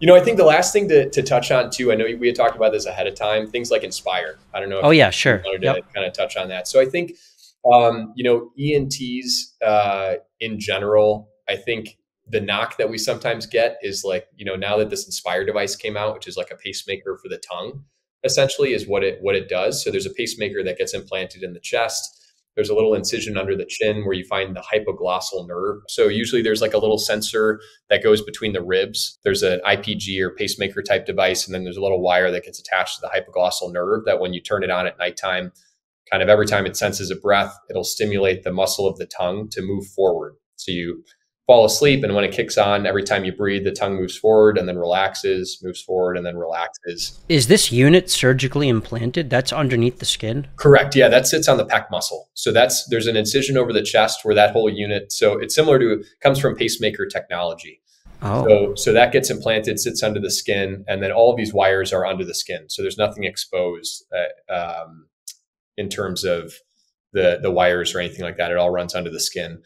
You know, I think the last thing to, to touch on too, I know we had talked about this ahead of time, things like Inspire. I don't know. oh yeah, sure. wanted yep. kind of touch on that. So I think, um, you know, ENTs uh, in general, I think the knock that we sometimes get is like, you know, now that this Inspire device came out, which is like a pacemaker for the tongue, essentially is what it what it does. So there's a pacemaker that gets implanted in the chest. There's a little incision under the chin where you find the hypoglossal nerve. So usually there's like a little sensor that goes between the ribs. There's an IPG or pacemaker type device, and then there's a little wire that gets attached to the hypoglossal nerve that when you turn it on at nighttime, kind of every time it senses a breath, it'll stimulate the muscle of the tongue to move forward. So you fall asleep and when it kicks on every time you breathe the tongue moves forward and then relaxes moves forward and then relaxes. Is this unit surgically implanted? That's underneath the skin? Correct yeah that sits on the pec muscle. So that's there's an incision over the chest where that whole unit so it's similar to comes from pacemaker technology. Oh. so so that gets implanted sits under the skin and then all of these wires are under the skin. So there's nothing exposed uh, um, in terms of the the wires or anything like that. It all runs under the skin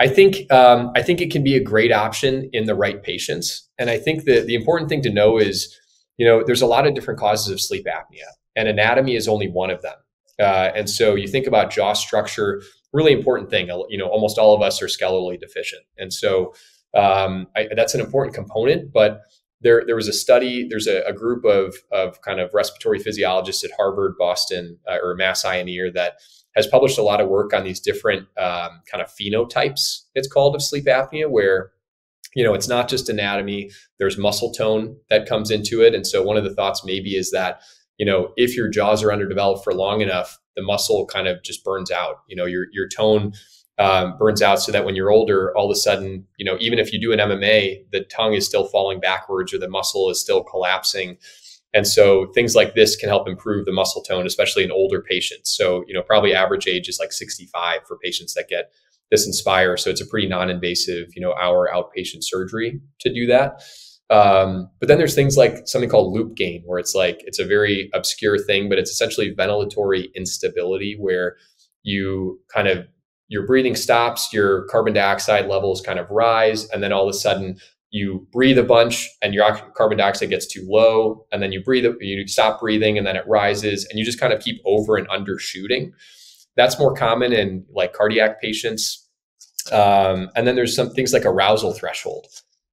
I think um, I think it can be a great option in the right patients, and I think that the important thing to know is, you know, there's a lot of different causes of sleep apnea, and anatomy is only one of them. Uh, and so you think about jaw structure, really important thing. You know, almost all of us are skeletally deficient, and so um, I, that's an important component. But there, there was a study. There's a, a, group of of kind of respiratory physiologists at Harvard, Boston, uh, or Mass Ear that has published a lot of work on these different um, kind of phenotypes, it's called, of sleep apnea, where you know it's not just anatomy there's muscle tone that comes into it. And so one of the thoughts maybe is that you know if your jaws are underdeveloped for long enough the muscle kind of just burns out you know your your tone um, burns out so that when you're older all of a sudden you know even if you do an mma the tongue is still falling backwards or the muscle is still collapsing and so things like this can help improve the muscle tone, especially in older patients. So, you know, probably average age is like 65 for patients that get this Inspire. So it's a pretty non-invasive, you know, hour outpatient surgery to do that. Um, but then there's things like something called loop gain, where it's like it's a very obscure thing, but it's essentially ventilatory instability, where you kind of your breathing stops, your carbon dioxide levels kind of rise, and then all of a sudden you breathe a bunch and your carbon dioxide gets too low and then you breathe you stop breathing and then it rises and you just kind of keep over and undershooting that's more common in like cardiac patients. Um, and then there's some things like arousal threshold.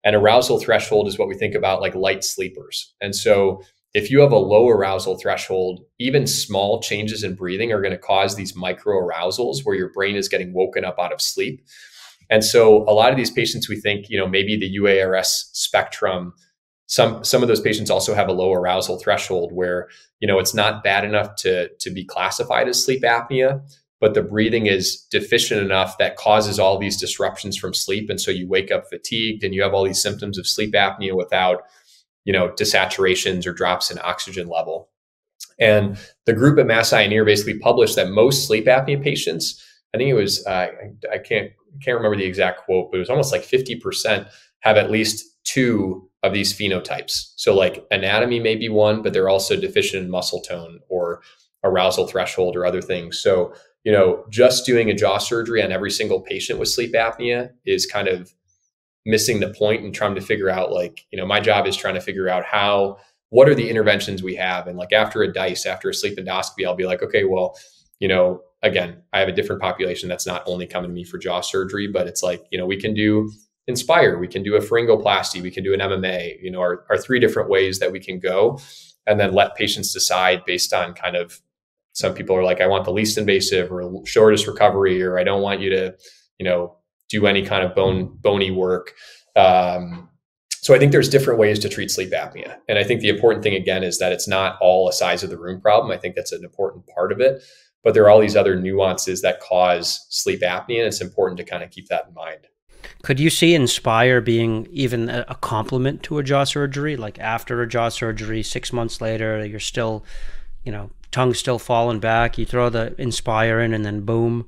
And arousal threshold is what we think about like light sleepers. And so if you have a low arousal threshold even small changes in breathing are going to cause these micro arousals where your brain is getting woken up out of sleep and so a lot of these patients, we think, you know, maybe the UARS spectrum, some some of those patients also have a low arousal threshold where, you know, it's not bad enough to to be classified as sleep apnea, but the breathing is deficient enough that causes all these disruptions from sleep. And so you wake up fatigued and you have all these symptoms of sleep apnea without, you know, desaturations or drops in oxygen level. And the group at Mass Eye and Ear basically published that most sleep apnea patients, I think it was, uh, I, I can't can't remember the exact quote, but it was almost like 50% have at least two of these phenotypes. So like anatomy may be one, but they're also deficient in muscle tone or arousal threshold or other things. So, you know, just doing a jaw surgery on every single patient with sleep apnea is kind of missing the point and trying to figure out like, you know, my job is trying to figure out how what are the interventions we have and like after a DISE after a sleep endoscopy, I'll be like, okay, well, you know, again, I have a different population that's not only coming to me for jaw surgery, but it's like, you know, we can do Inspire, we can do a pharyngoplasty, we can do an MMA, you know, our, our three different ways that we can go and then let patients decide based on kind of some people are like, I want the least invasive or shortest recovery, or I don't want you to, you know, do any kind of bone bony work. Um, so I think there's different ways to treat sleep apnea. And I think the important thing again is that it's not all a size of the room problem. I think that's an important part of it but there are all these other nuances that cause sleep apnea and it's important to kind of keep that in mind. Could you see inspire being even a complement to a jaw surgery? Like after a jaw surgery six months later you're still you know tongue still falling back you throw the inspire in and then boom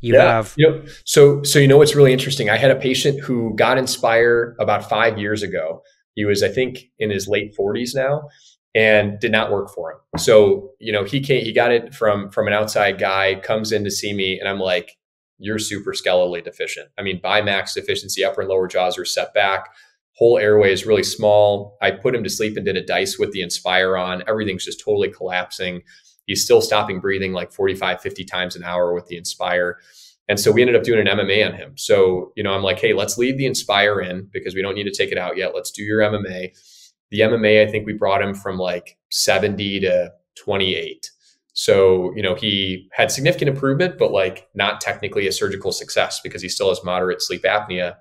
you yeah, have yep. so so you know what's really interesting? I had a patient who got inspire about five years ago. He was i think in his late 40s now and did not work for him. So, you know, he came, he got it from from an outside guy, comes in to see me, and I'm like, you're super skeletally deficient. I mean, bimax deficiency, upper and lower jaws are set back. whole airway is really small. I put him to sleep and did a DISE with the Inspire on. Everything's just totally collapsing. He's still stopping breathing like 45, 50 times an hour with the Inspire. And so we ended up doing an MMA on him. So, you know, I'm like, hey, let's leave the Inspire in because we don't need to take it out yet. Let's do your MMA. The MMA, I think we brought him from like 70 to 28. So, you know, he had significant improvement, but like not technically a surgical success because he still has moderate sleep apnea.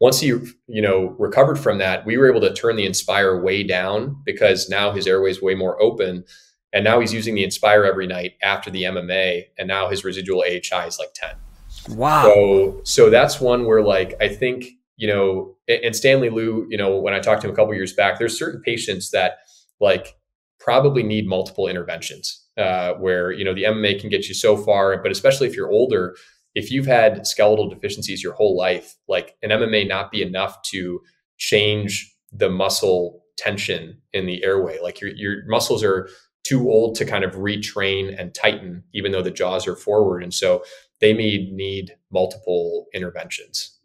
Once he, you know, recovered from that, we were able to turn the Inspire way down because now his airway is way more open. And now he's using the Inspire every night after the MMA. And now his residual AHI is like 10. Wow. So, so that's one where like, I think, you know, and Stanley Liu, you know, when I talked to him a couple years back, there's certain patients that like probably need multiple interventions uh, where you know the MMA can get you so far, but especially if you're older, if you've had skeletal deficiencies your whole life, like an MMA not be enough to change the muscle tension in the airway. Like your your muscles are too old to kind of retrain and tighten, even though the jaws are forward, and so they may need multiple interventions.